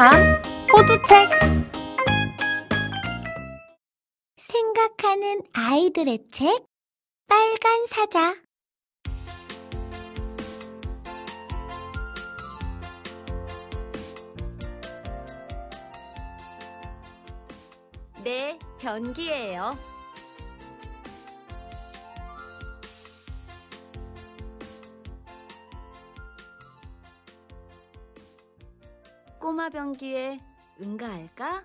생각한 호두책 생각하는 아이들의 책 빨간 사자 네, 변기예요. 꼬마 변기에 응가할까?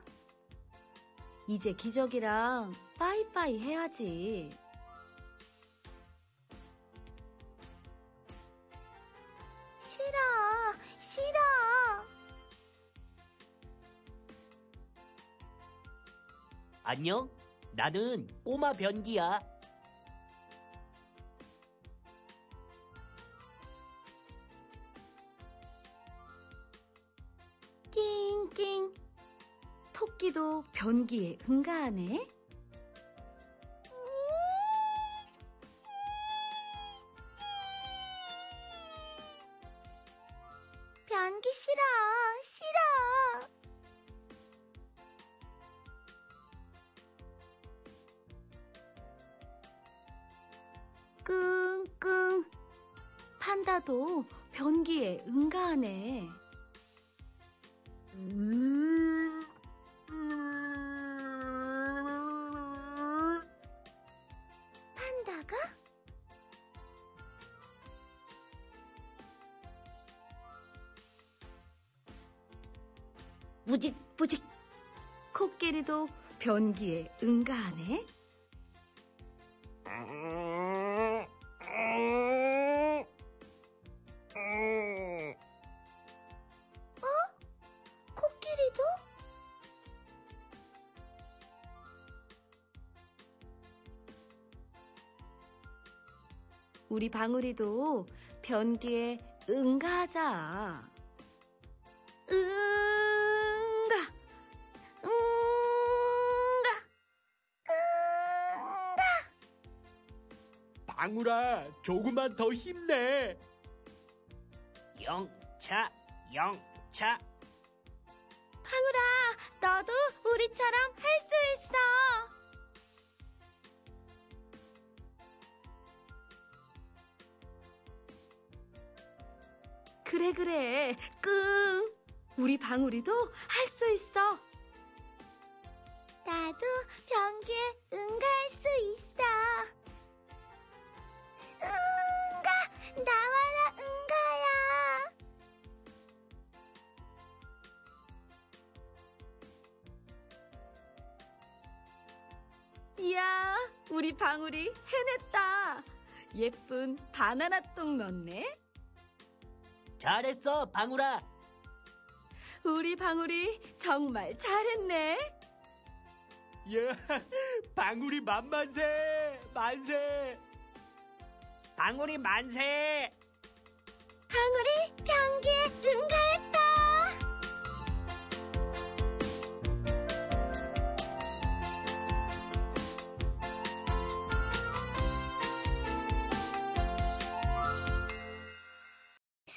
이제 기적이랑 빠이빠이 해야지. 싫어 싫어 안녕? 나는 꼬마 변기야. 변기에 응가하네. 판다가 무직 무직. 코끼리도 변기에 응가하네. 우리 방울이도 변기에 응가하자. 응가, 응가. 방울아, 조금만 더 힘내. 영차, 영차. 방울아, 너도 우리처럼 할 수 있어. 그래, 그래. 끙. 우리 방울이도 할 수 있어. 나도 변기에 응가할 수 있어 응가 나와라 응가야 이야, 우리 방울이 해냈다. 예쁜 바나나 똥 넣네. 잘했어, 방울아. 우리 방울이 정말 잘했네. 예, 방울이 만만세, 만세. 방울이 만세. 방울이 변기에 응가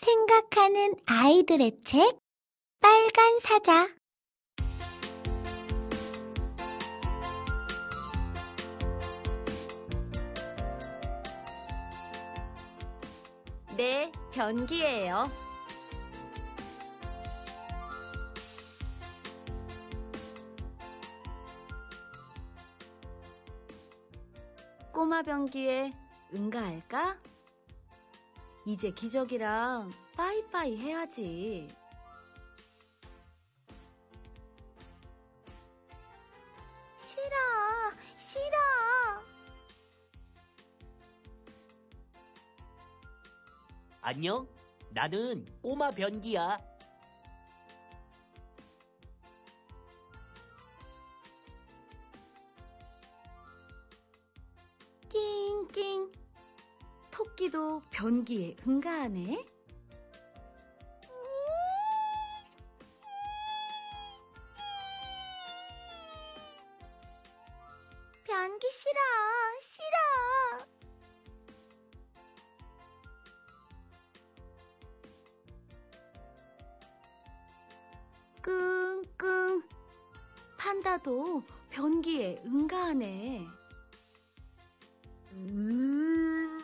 생각하는 아이들의 책 빨간 사자 네, 변기예요. 꼬마 변기에 응가할까? 이제 기적이랑 빠이빠이 해야지. 싫어 싫어 안녕? 나는 꼬마 변기야. 토끼도 변기에 응가하네. 변기 싫어 싫어 끄 판다도 변기에 응가하네. 판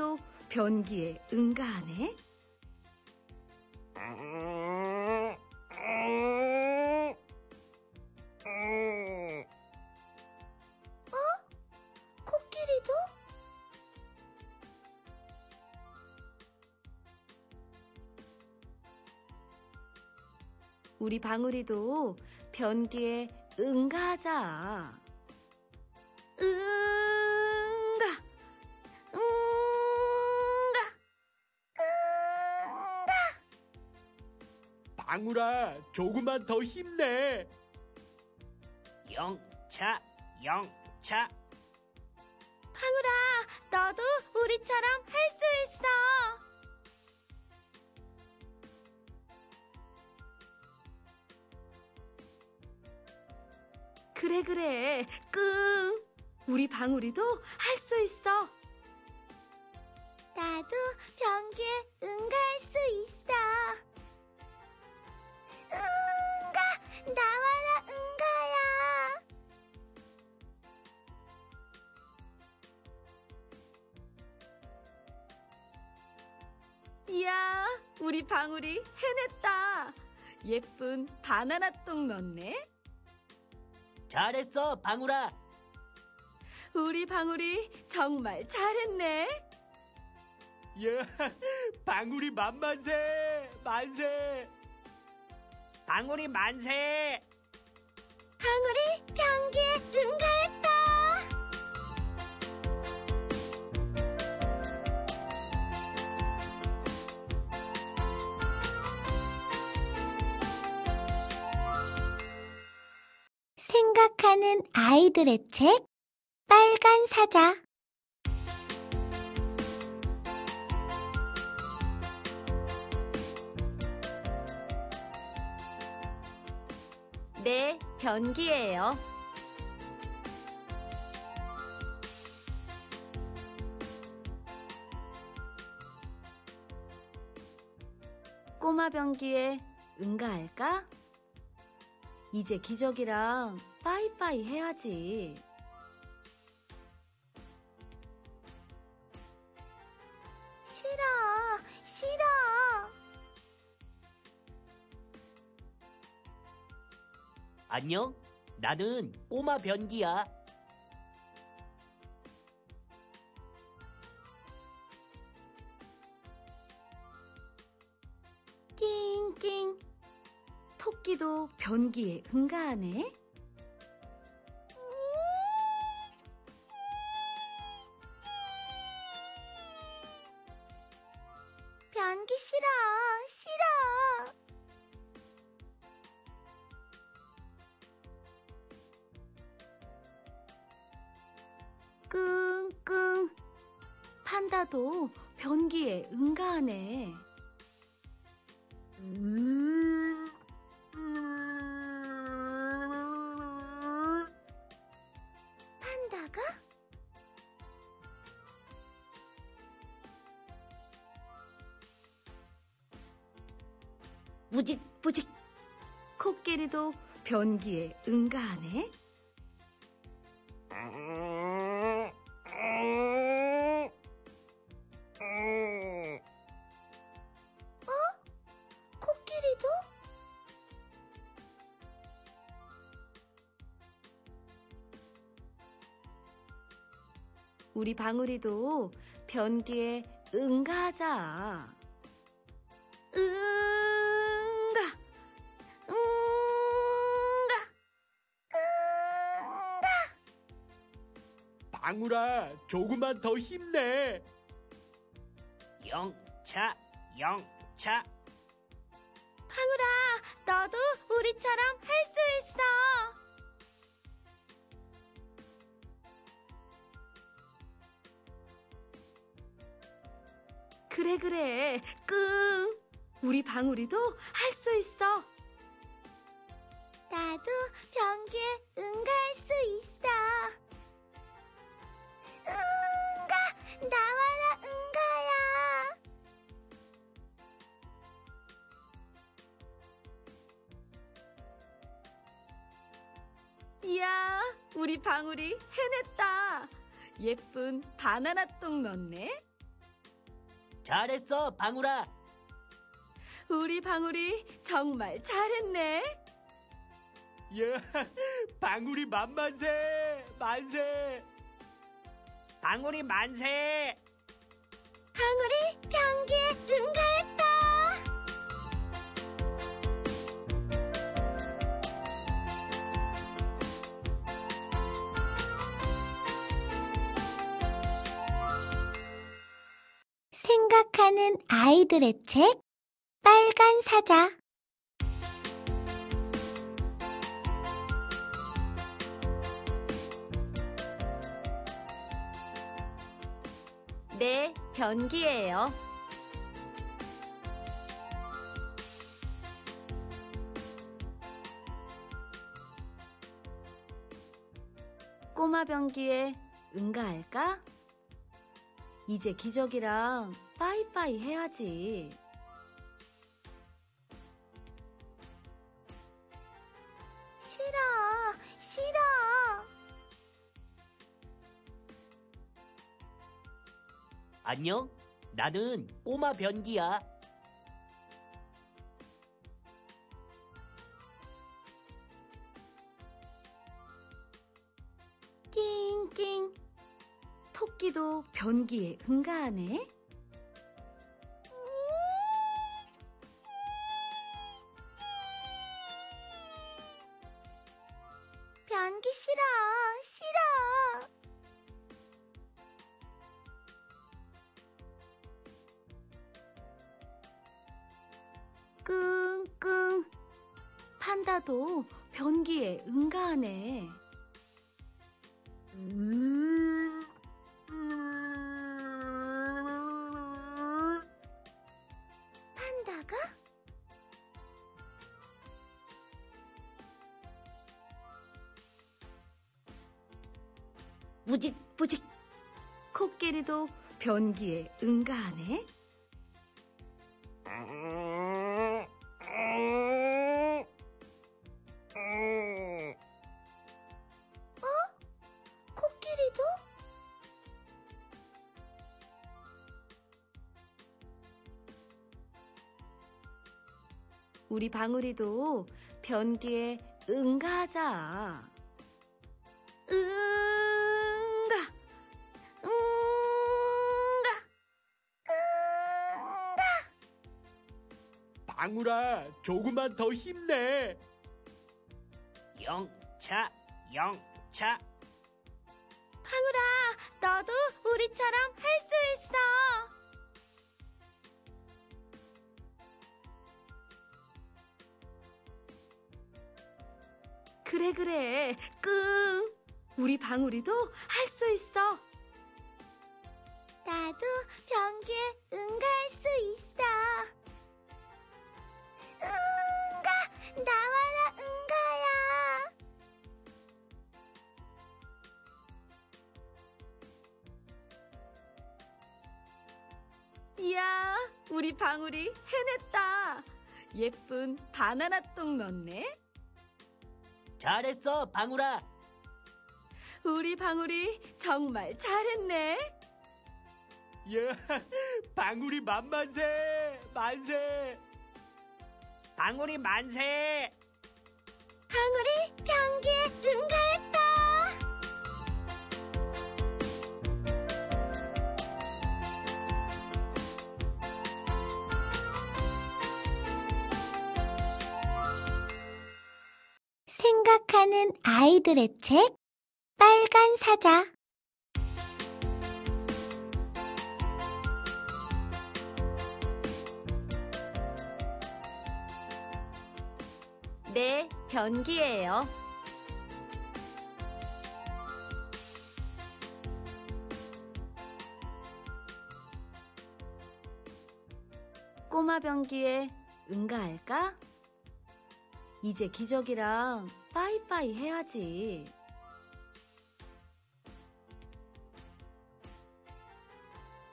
코끼리도 변기에 응가하네. 코끼리도? 우리 방울이도 변기에 응가하자. 방울아, 조금만 더 힘내. 영차, 영차. 방울아, 너도 우리처럼 할 수 있어. 그래, 그래. 끙. 우리 방울이도 할 수 있어. 나도 변기에 응 우리 방울이 해냈다. 예쁜 바나나 똥 넣네. 잘했어, 방울아. 우리 방울이 정말 잘했네. 예, 방울이 만만세, 만세. 방울이 만세. 방울이 변기에 응가 생각하는 아이들의 책 빨간 사자 네, 변기예요. 꼬마 변기에 응가할까? 이제 기적이랑 빠이빠이 해야지. 싫어 싫어 안녕, 나는 꼬마 변기야. 낑낑. 토끼도 변기에 응가하네. 판다도 변기에 응가하네. 판다가? 무직 무직. 코끼리도 변기에 응가하네. 우리 방울이도 변기에 응가하자. 응가, 응가. 방울아, 조금만 더 힘내. 영차, 영차. 방울아, 너도 우리처럼 할 수 있어. 그래, 그래. 끙. 우리 방울이도 할 수 있어. 나도 나도 변기에 응가할 수 있어. 응가! 나와라, 응가야! 이야, 우리 방울이 해냈다. 예쁜 바나나 똥 넣네. 잘했어, 방울아. 우리 방울이 정말 잘했네. 예, 방울이 만만세, 만세. 방울이 만세. 방울이 변기에 응가했 생각하는 아이들의 책 빨간 사자 네, 변기예요. 꼬마 변기에 응가할까? 이제 기적이랑 빠이빠이 해야지. 싫어 싫어 안녕. 나는 꼬마 변기야. 낑낑. 토끼도 변기에 응가하네. 변기 싫어 싫어 끙끙. 판다도 변기에 응가하네. 무직. 코끼리도 변기에 응가하네. 코끼리도 우리 방울이도 변기에 응가하자. 방울아, 조금만 더 힘내. 영차, 영차. 방울아, 너도 우리처럼 할 수 있어. 그래, 그래. 끙. 우리 방울이도 할 수 있어. 나도 변기에 응가할 수 우리 방울이 해냈다. 예쁜 바나나 똥 넣네. 잘했어, 방울아. 우리 방울이 정말 잘했네. 예, 방울이 만만세, 만세. 방울이 만세. 방울이 변기에 응가 생각하는 아이들의 책 빨간 사자 네, 변기예요. 꼬마 변기에 응가할까? 이제 기적이랑 빠이빠이 해야지.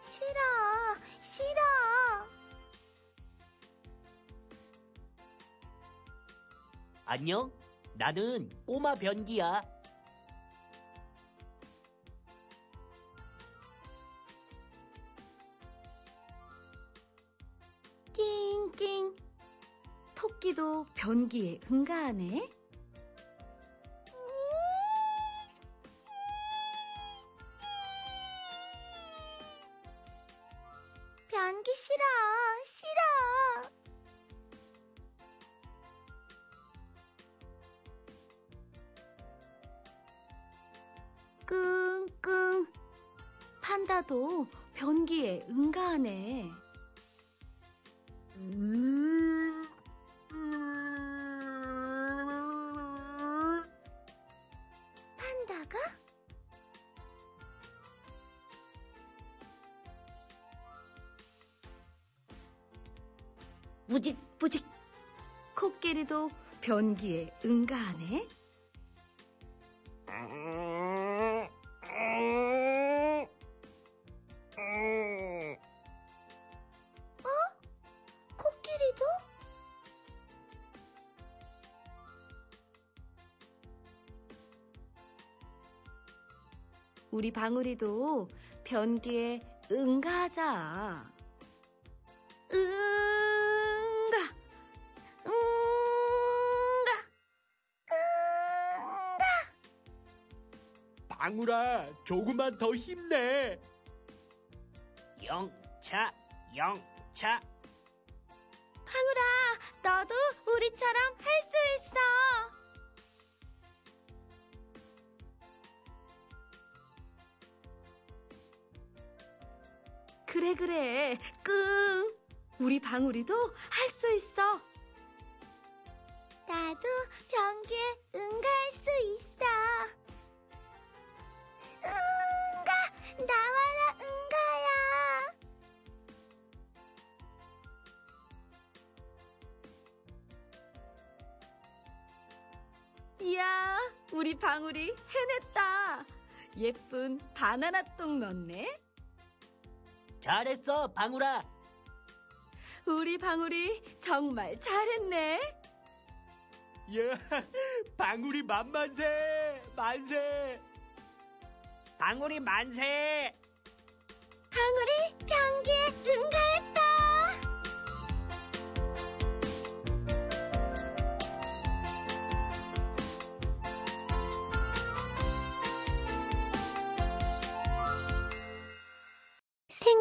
싫어, 싫어. 안녕? 나는 꼬마 변기야. 토끼도 변기에 응가하네. 코끼리도 변기에 응가하네. 코끼리도? 우리 방울이도 변기에 응가하자. 응 방울아, 조금만 더 힘내. 영차, 영차. 방울아, 너도 우리처럼 할 수 있어. 그래, 그래. 끙. 우리 방울이도 할 수 있어. 나도 변기에 응가할 우리 방울이 해냈다. 예쁜 바나나 똥 넣네. 잘했어, 방울아. 우리 방울이 정말 잘했네. 예, 방울이 만만세, 만세. 방울이 만세. 방울이 변기에 응가했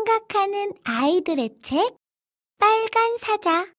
생각하는 아이들의 책 빨간 사자